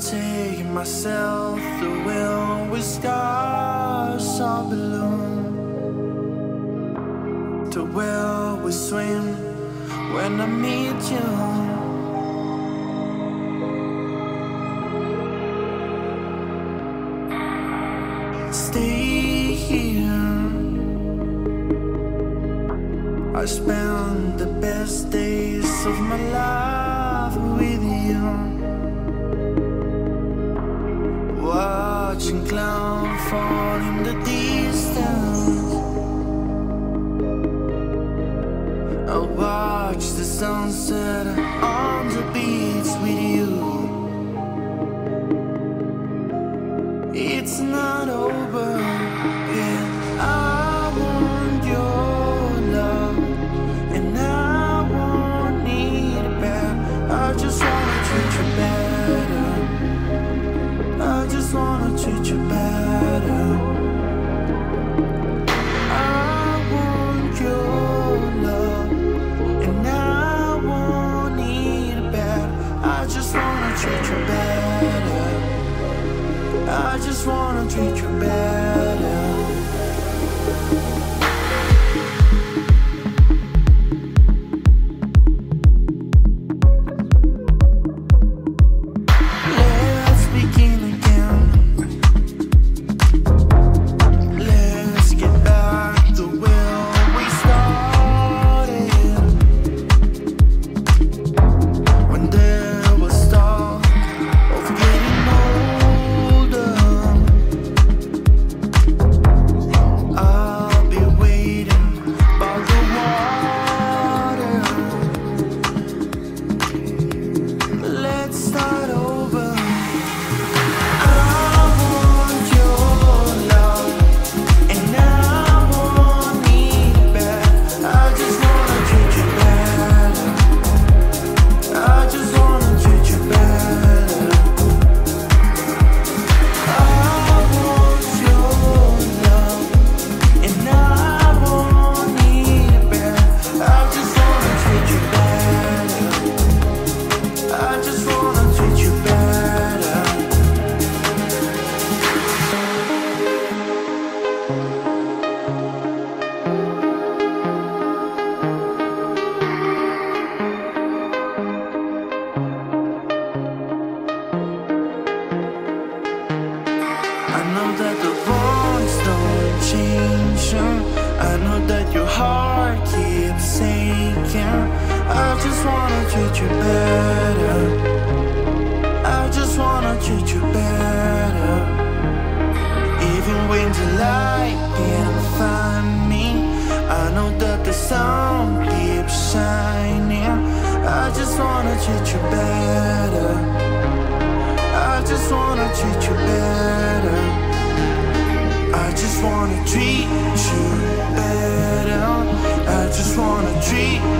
take myself the will with stars all balloon to where we swim when I meet you. Stay here. I spend the best days of my life with you. Watching cloud fall in the distance. I watch the sunset on the beach with you. It's not over treat you better. I just wanna treat you better. That your heart keeps sinking. I just wanna treat you better. I just wanna treat you better. Even when the light can't find me, I know that the sun keeps shining. I just wanna treat you better. I just wanna treat you better. I just wanna treat you better. Just